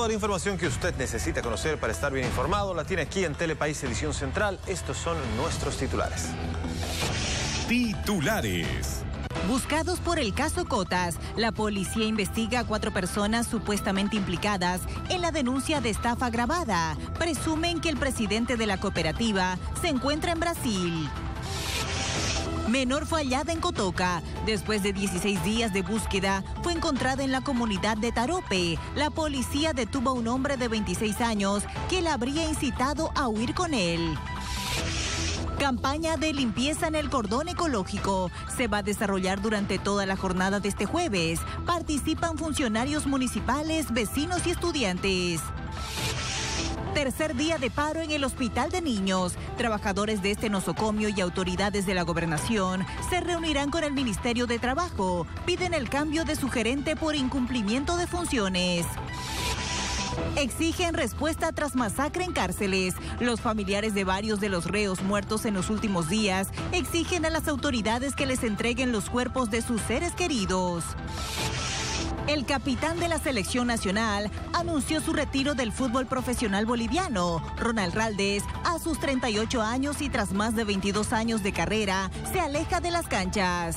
Toda la información que usted necesita conocer para estar bien informado la tiene aquí en Telepaís Edición Central. Estos son nuestros titulares. Titulares. Buscados por el caso Cotas, la policía investiga a cuatro personas supuestamente implicadas en la denuncia de estafa agravada. Presumen que el presidente de la cooperativa se encuentra en Brasil. Menor fue hallada en Cotoca. Después de 16 días de búsqueda, fue encontrada en la comunidad de Tarope. La policía detuvo a un hombre de 26 años que la habría incitado a huir con él. Campaña de limpieza en el cordón ecológico. Se va a desarrollar durante toda la jornada de este jueves. Participan funcionarios municipales, vecinos y estudiantes. Tercer día de paro en el Hospital de Niños. Trabajadores de este nosocomio y autoridades de la gobernación se reunirán con el Ministerio de Trabajo. Piden el cambio de su gerente por incumplimiento de funciones. Exigen respuesta tras masacre en cárceles. Los familiares de varios de los reos muertos en los últimos días exigen a las autoridades que les entreguen los cuerpos de sus seres queridos. El capitán de la selección nacional anunció su retiro del fútbol profesional boliviano. Ronald Raldez, a sus 38 años y tras más de 22 años de carrera, se aleja de las canchas.